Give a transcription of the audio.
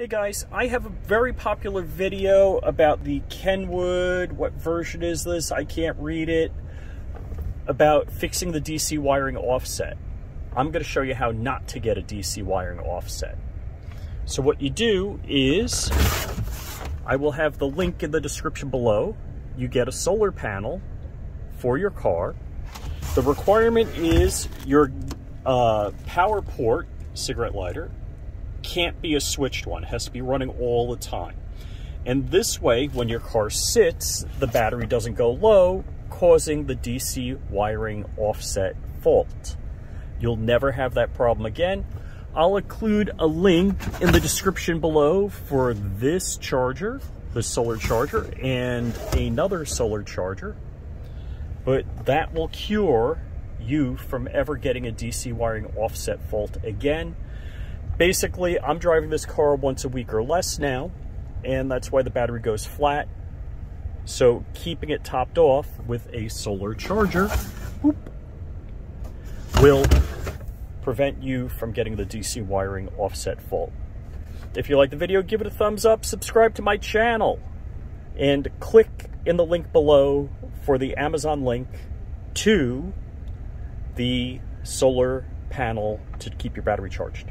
Hey guys, I have a very popular video about the Kenwood, what version is this? I can't read it, about fixing the DC wiring offset. I'm going to show you how not to get a DC wiring offset. So what you do is, I will have the link in the description below. You get a solar panel for your car. The requirement is your uh, power port, cigarette lighter, can't be a switched one. It has to be running all the time. And this way, when your car sits, the battery doesn't go low, causing the DC wiring offset fault. You'll never have that problem again. I'll include a link in the description below for this charger, the solar charger, and another solar charger. But that will cure you from ever getting a DC wiring offset fault again. Basically, I'm driving this car once a week or less now, and that's why the battery goes flat. So keeping it topped off with a solar charger whoop, will prevent you from getting the DC wiring offset fault. If you like the video, give it a thumbs up, subscribe to my channel, and click in the link below for the Amazon link to the solar panel to keep your battery charged.